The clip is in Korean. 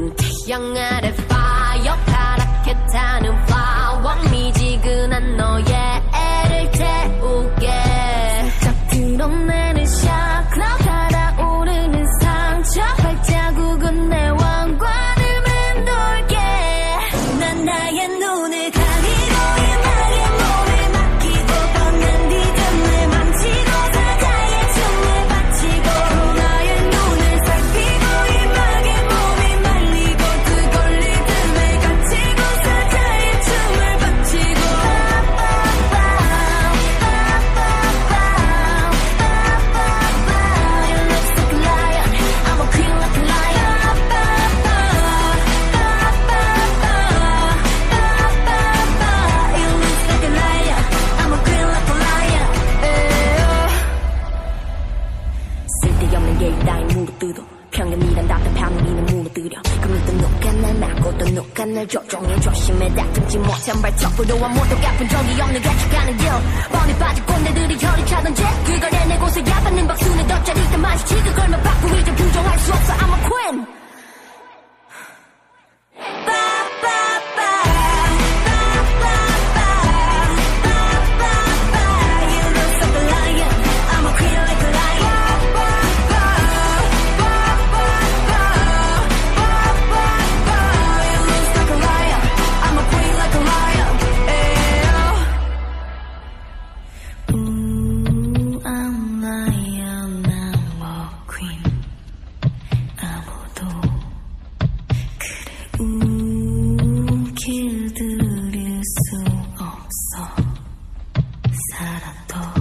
은 태양아래 뜯어 평균이란 답답함 우리는 무너뜨려 그물도 누가 날 막고 또 누가 날 조종해 조심해. 다듬지 못한 발톱으로 한 모두 갚은 적이 없는 같이 가는 길. 뻔히 빠진 꼰대들이 혀를 차던 제 그걸 내내 고서 야받는 박수는 덧자리 담아 tanto.